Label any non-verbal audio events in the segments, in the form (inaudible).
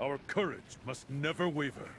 Our courage must never waver.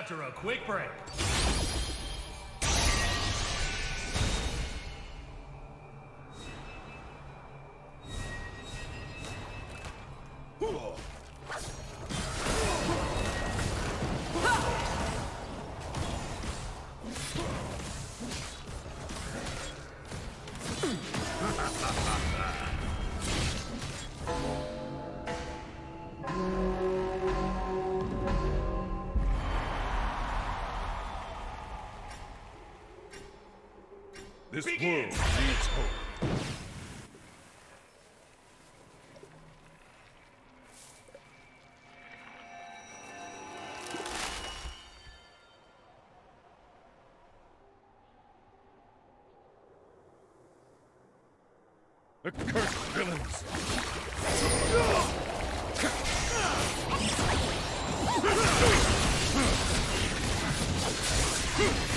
After a quick break. This Begin. world needs hope. Accursed villains! (laughs)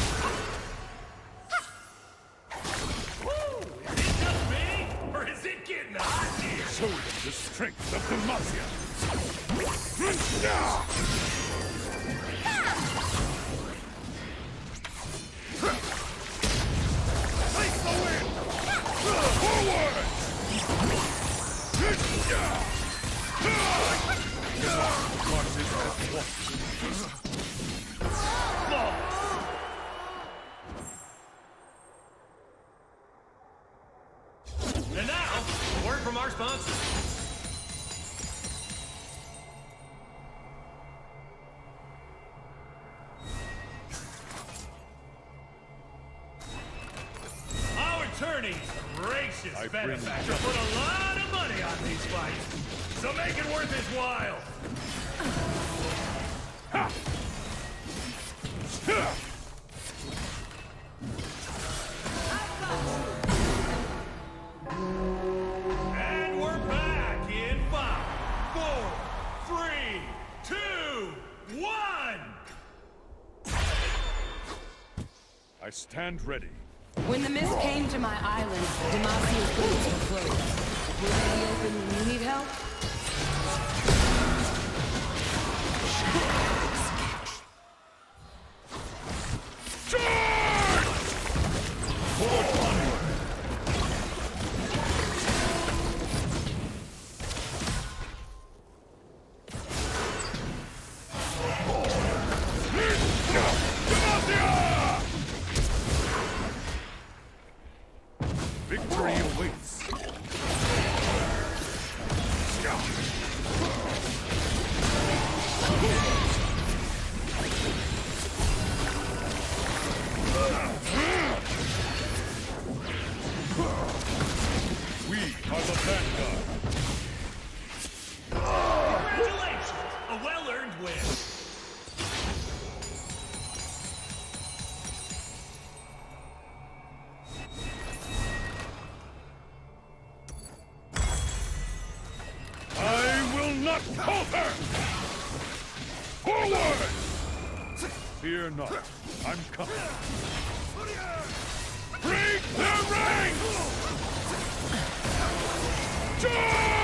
And now, a word from our sponsor. Our attorneys, gracious I benefactor, put a lot of money on these fights. So make it worth his while. Stand ready. When the mist came to my island, Demacia's gates were closed. Will they open when you need help? Victory well-earned win. I will not falter! Forward! Fear not, I'm coming. Break the ranks! Charge!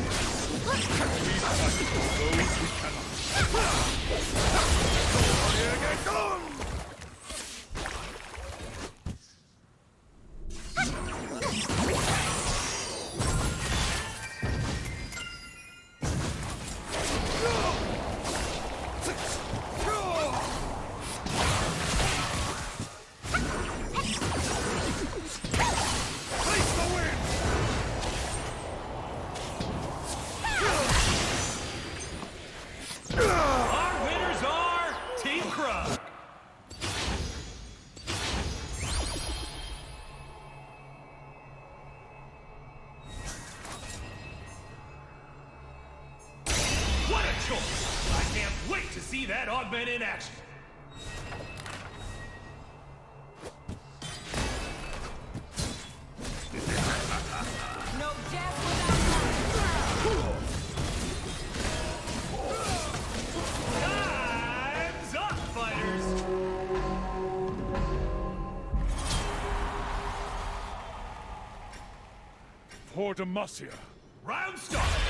them. Face choice! I can't wait to see that augment in action. No death without life. Time's up, fighters! For Demacia. Round start!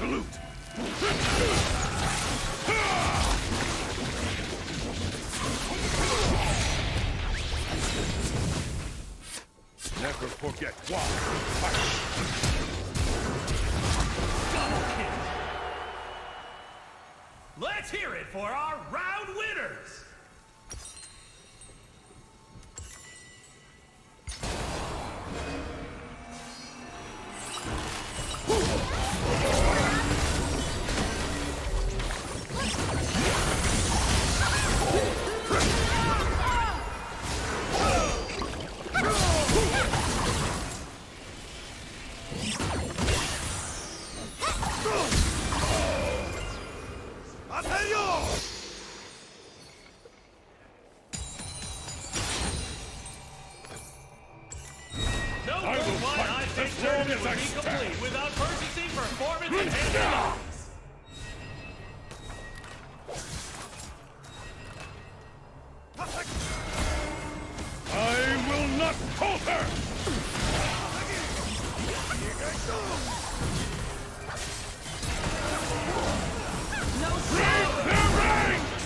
Resolute. Never forget why. Let's hear it for our round I will not falter! No Break their ranks!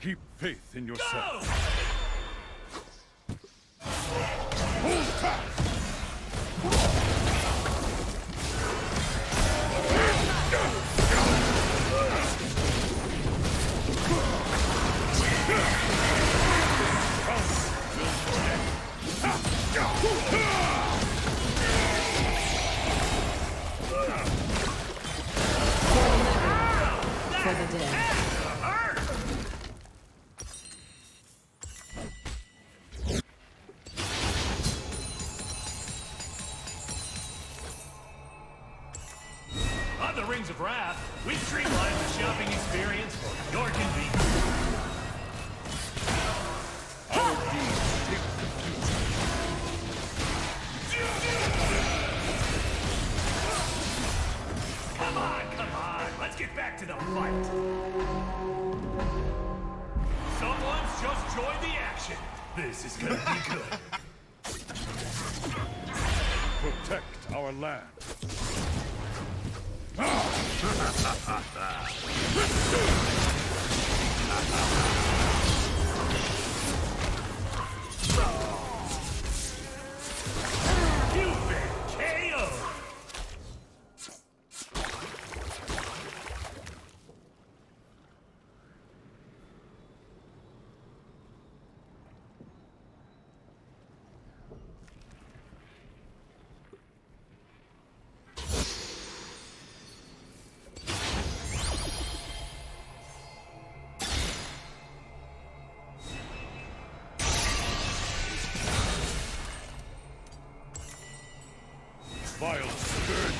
Keep faith in yourself. Go! Hold fast! Wrath, we streamline the shopping experience for your convenience. Come on, come on, let's get back to the fight. Someone's just joined the action. This is gonna be good. Protect our land. You've been KO'd. Vile spirit!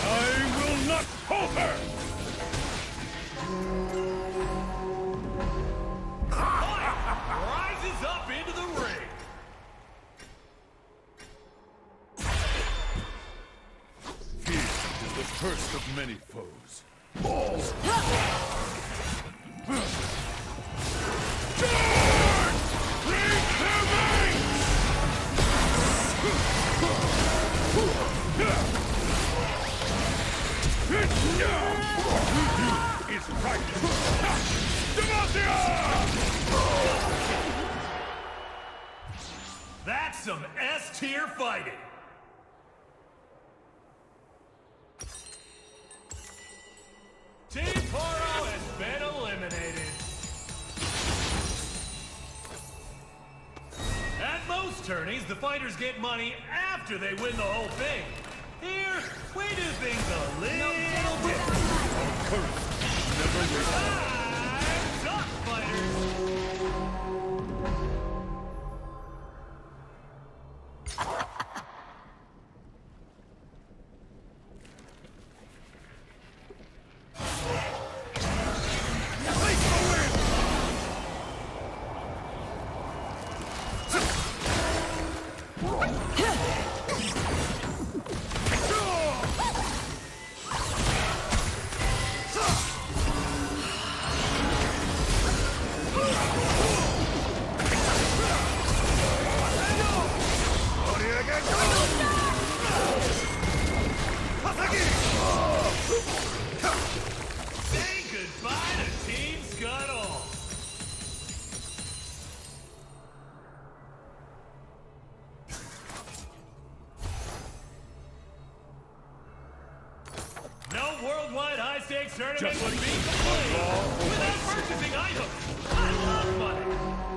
I will not falter! rises up into the ring! Fear is the first of many foes. Balls! That's some S tier fighting. The fighters get money after they win the whole thing. Here, we do things a little different. Never worldwide high-stakes tournament Just would be complete without purchasing items. I love money.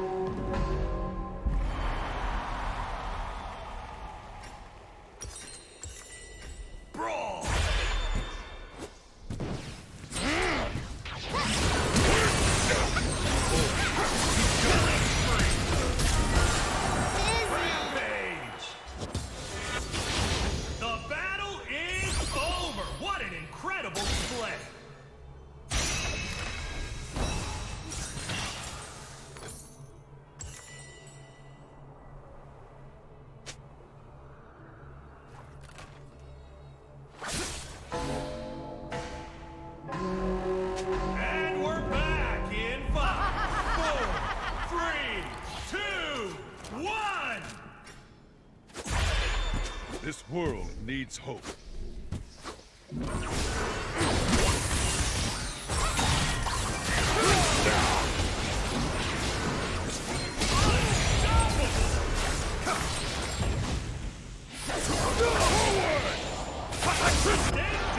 This world needs hope. Take